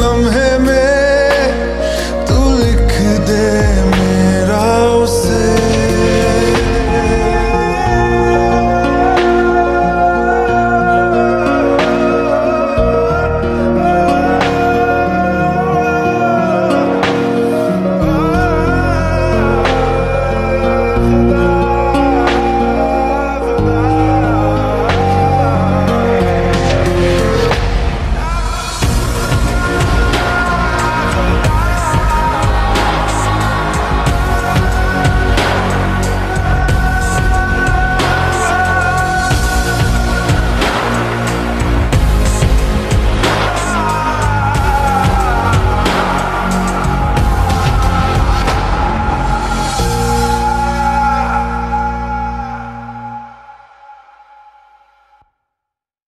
लम्हे में